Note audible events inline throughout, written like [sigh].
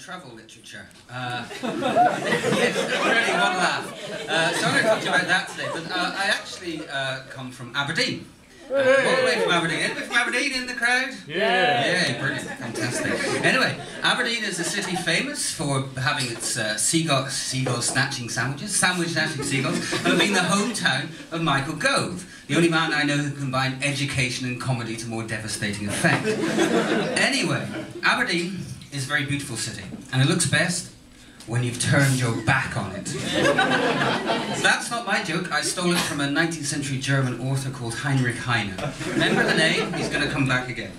travel literature. Uh, [laughs] yes, really one laugh. Uh, so I'm going to talk to you about that today, but uh, I actually uh, come from Aberdeen. All the way from Aberdeen. Anybody from Aberdeen in the crowd? Yeah. Yeah, brilliant, fantastic. Anyway, Aberdeen is a city famous for having its uh, seagull, seagull snatching sandwiches, sandwich snatching seagulls, and being the hometown of Michael Gove, the only man I know who combined education and comedy to more devastating effect. anyway, Aberdeen is a very beautiful city, and it looks best when you've turned your back on it. [laughs] That's not my joke. I stole it from a 19th century German author called Heinrich Heine. Remember the name? He's going to come back again.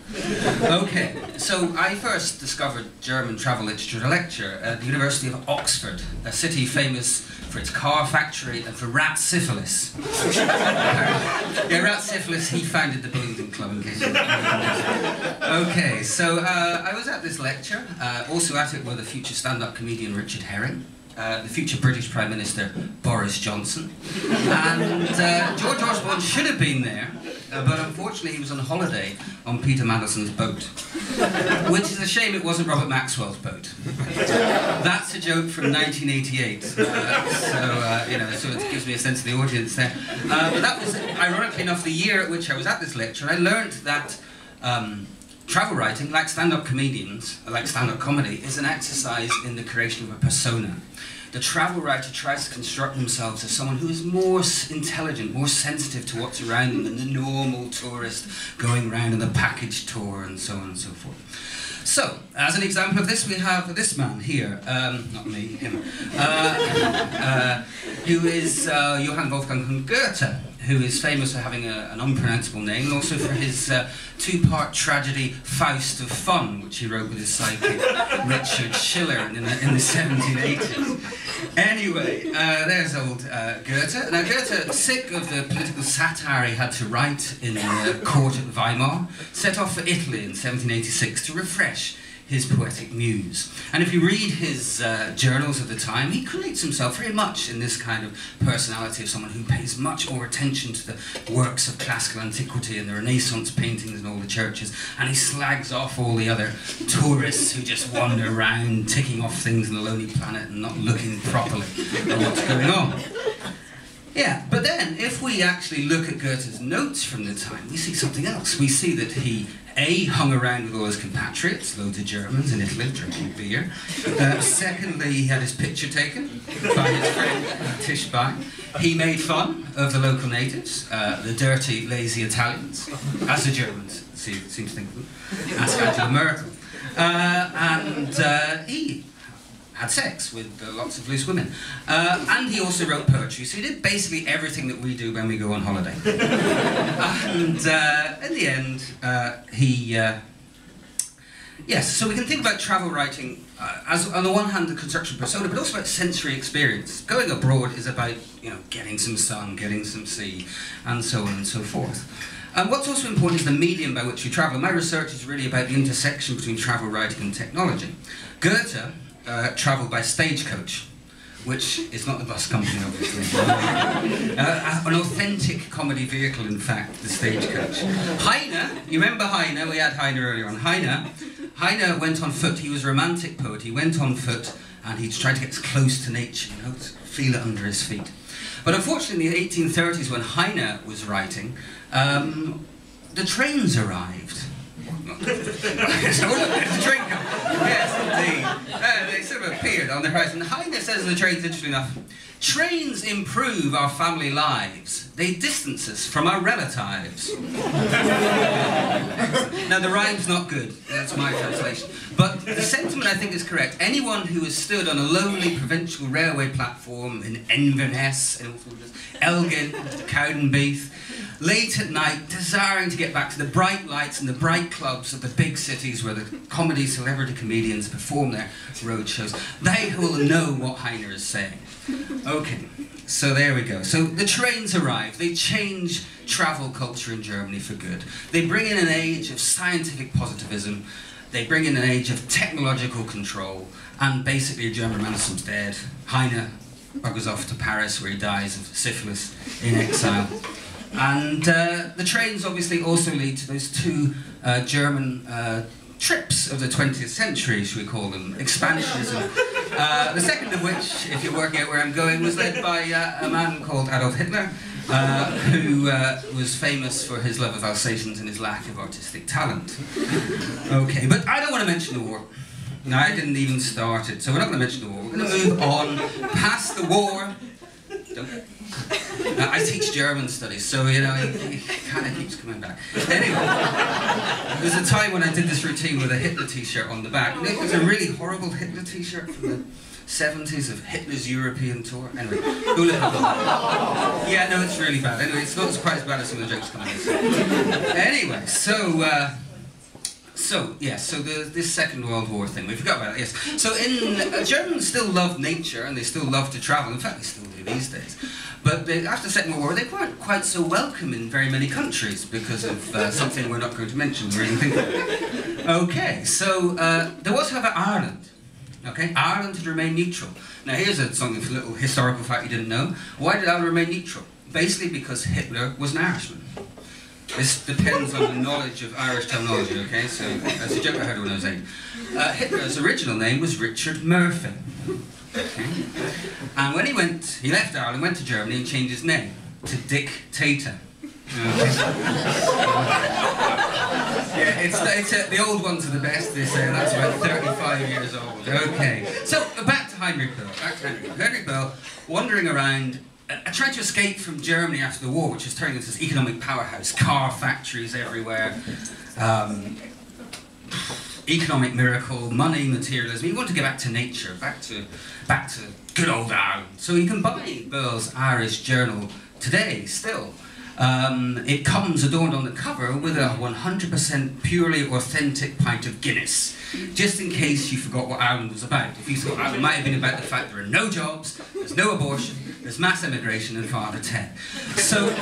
Okay, so I first discovered German travel literature lecture at the University of Oxford, a city famous for its car factory and for rat syphilis. [laughs] yeah, rat syphilis, he founded the Club in case [laughs] Okay, so uh, I was at this lecture, uh, also at it were the future stand-up comedian Richard Herring, uh, the future British Prime Minister Boris Johnson, and uh, George Osborne should have been there, uh, but unfortunately he was on holiday on Peter Mandelson's boat, which is a shame it wasn't Robert Maxwell's boat. That's a joke from 1988, uh, so uh, you know, so it gives me a sense of the audience there. But that was, ironically enough, the year at which I was at this lecture. I learned that. Um, travel writing, like stand-up comedians, like stand-up comedy, is an exercise in the creation of a persona. The travel writer tries to construct themselves as someone who is more intelligent, more sensitive to what's around them than the normal tourist going around on a package tour and so on and so forth. So, as an example of this, we have this man here, um, not me, him, uh, [laughs] uh, who is uh, Johann Wolfgang von Goethe, who is famous for having a, an unpronounceable name, and also for his uh, two-part tragedy Faust of Fun, which he wrote with his sidekick [laughs] Richard Schiller in the, in the 1780s. Anyway, uh, there's old uh, Goethe. Now Goethe, sick of the political satire he had to write in the court at Weimar, set off for Italy in 1786 to refresh his poetic muse. And if you read his uh, journals of the time, he creates himself very much in this kind of personality of someone who pays much more attention to the works of classical antiquity and the Renaissance paintings in all the churches, and he slags off all the other tourists who just wander around ticking off things on the lonely planet and not looking properly at what's going on. Yeah, but then if we actually look at Goethe's notes from the time, we see something else. We see that he a, hung around with all his compatriots, loads of Germans in Italy drinking beer. Uh, secondly, he had his picture taken by his friend Tischbein. He made fun of the local natives, uh, the dirty, lazy Italians, as the Germans seem, to think of them. Ask Angela Merkel. Uh, and uh, he had sex with uh, lots of loose women. Uh, and he also wrote poetry, so he did basically everything that we do when we go on holiday. [laughs] and uh, in the end, uh, he. uh, Yes, so we can think about travel writing uh, as, on the one hand, the construction persona, but also about sensory experience. Going abroad is about, you know, getting some sun, getting some sea, and so on and so forth. And what's also important is the medium by which we travel. My research is really about the intersection between travel writing and technology. Goethe uh, travelled by stagecoach, which is not the bus company, obviously. [laughs] uh, an authentic comedy vehicle, in fact, the stagecoach. Heine, you remember Heine? We had Heine earlier on. Heine, Heine went on foot. He was a romantic poet. He went on foot and he tried to get as close to nature, you know, feel it under his feet. But unfortunately, in the 1830s, when Heine was writing, um, the trains arrived. Yes, indeed. Uh, they sort of appeared on the horizon. Heine says in the trains, interesting enough, trains improve our family lives. They distance us from our relatives. now, the rhyme's not good. That's my translation. But the sentiment, I think, is correct. Anyone who has stood on a lonely provincial railway platform in Inverness, in Elgin, Cowdenbeath, late at night, desiring to get back to the bright lights and the bright clubs of the big cities where the comedy celebrity comedians perform their road shows, they will know what Heine is saying. Okay, so there we go. So the trains arrive. They change travel culture in Germany for good. They bring in an age of scientific positivism. They bring in an age of technological control. And basically, a German Renaissance dead. Heine buggers off to Paris where he dies of syphilis in exile. And uh, the trains obviously also lead to those two uh, German uh, trips of the 20th century, should we call them, expansionism. Uh, the second of which, if you're working out where I'm going, was led by uh, a man called Adolf Hitler, uh, who was famous for his love of Alsatians and his lack of artistic talent. Okay, but I don't want to mention the war. No, I didn't even start it, so we're not going to mention the war. We're going to move on past the war. Don't. I teach German studies, so you know, it, it kind of keeps coming back. Anyway, there was a time when I did this routine with a Hitler t-shirt on the back. It was a really horrible Hitler t-shirt from the 70s of Hitler's European tour. Anyway, Yeah, no, it's really bad. Anyway, it's not quite as bad as some of the jokes coming in. Anyway, so... Uh, so, yes, so the, this Second World War thing, we forgot about it, yes. So in, uh, Germans still love nature and they still love to travel, in fact they still do these days. But after the Second World War, they weren't quite so welcome in very many countries because of uh, [laughs] something we're not going to mention or anything. [laughs] Okay, so uh, there was, however, Ireland. Okay, Ireland had remained neutral. Now here's a, something, a little historical fact you didn't know. Why did Ireland remain neutral? Basically because Hitler was an Irishman. This depends on the [laughs] knowledge of Irish terminology, okay? So, that's a joke I heard when I was eight. Uh, Hitler's original name was Richard Murphy. [laughs] And when he went, he left Ireland, went to Germany and changed his name to Dick Tater. Yeah, it's, it's uh, the old ones are the best, they say, that's about 35 years old. Okay, so back to Heinrich Böll. Back to Heinrich. Heinrich Böll, wandering around I tried to escape from Germany after the war, which was turning into this economic powerhouse, car factories everywhere, um, economic miracle, money, materialism. He wanted to get back to nature, back to, back to good old Ireland. So you can buy Böll's Irish Journal today, still. Um, it comes adorned on the cover with a 100% purely authentic pint of Guinness, just in case you forgot what Ireland was about. If you thought Ireland might have been about the fact there are no jobs, there's no abortion, there's mass immigration and Father Ted. So,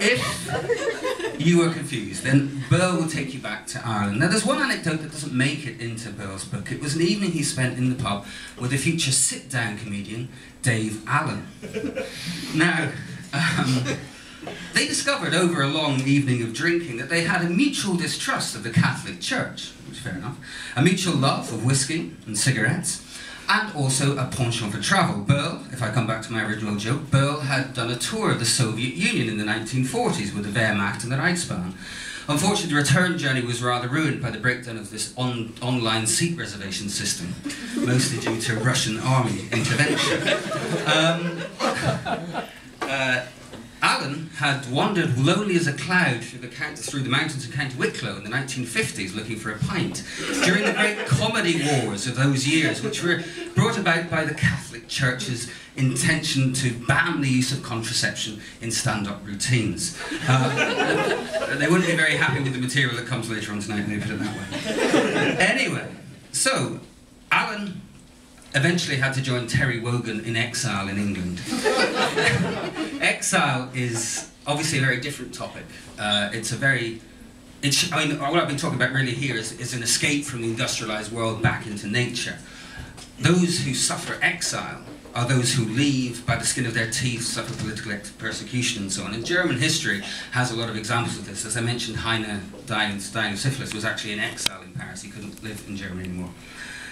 if you were confused, then Böll will take you back to Ireland. Now, there's one anecdote that doesn't make it into Böll's book. It was an evening he spent in the pub with the future sit-down comedian, Dave Allen. Now, um, they discovered over a long evening of drinking that they had a mutual distrust of the Catholic Church, which is fair enough, a mutual love of whiskey and cigarettes, and also a penchant for travel. Böll, if I come back to my original joke, Böll had done a tour of the Soviet Union in the 1940s with the Wehrmacht and the Reichsbahn. Unfortunately, the return journey was rather ruined by the breakdown of this on online seat reservation system, [laughs] mostly due to Russian army intervention. Um, [laughs] uh, had wandered lowly as a cloud through the, mountains of County Wicklow in the 1950s looking for a pint, during the great comedy wars of those years, which were brought about by the Catholic Church's intention to ban the use of contraception in stand-up routines. Uh, they wouldn't be very happy with the material that comes later on tonight, let put it that way. Anyway, so, Allen eventually had to join Terry Wogan in exile in England. [laughs] exile is obviously a very different topic. Uh, it's a very, it's, I mean, what I've been talking about really here is, is an escape from the industrialized world back into nature. Those who suffer exile are those who leave by the skin of their teeth, suffer political persecution and so on. And German history has a lot of examples of this. As I mentioned, Heine dying, dying of syphilis was actually in exile in Paris. He couldn't live in Germany anymore.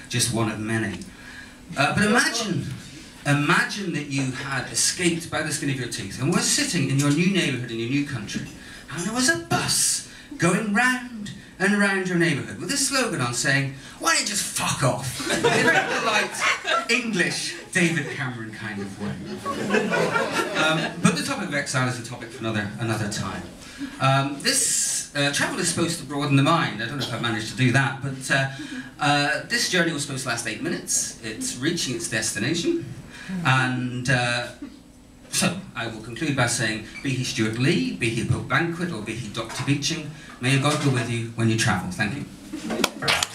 Just one of many. Uh, but imagine, imagine that you had escaped by the skin of your teeth and were sitting in your new neighbourhood in your new country, and there was a bus going round and round your neighbourhood with a slogan on saying, why don't you just fuck off? [laughs] In polite English David Cameron kind of way. Um, but the topic of exile is a topic for another, another time. Um, this uh, travel is supposed to broaden the mind. I don't know if I've managed to do that, but uh, uh, this journey was supposed to last eight minutes. It's reaching its destination, and uh, so I will conclude by saying, be he Stewart Lee, be he Pope Banquet, or be he Dr. Beeching, may your God go with you when you travel. Thank you.